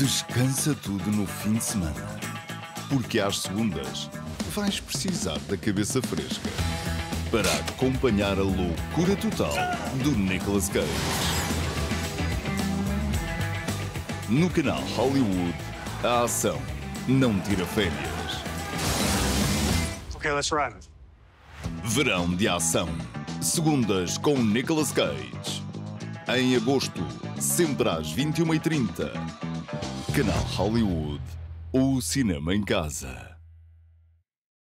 Descansa tudo no fim de semana. Porque às segundas vais precisar da cabeça fresca para acompanhar a loucura total do Nicolas Cage. No canal Hollywood, a ação não tira férias. Okay, let's run. Verão de ação. Segundas com Nicolas Cage. Em agosto, sempre às 21h30. Canal Hollywood. O cinema em casa.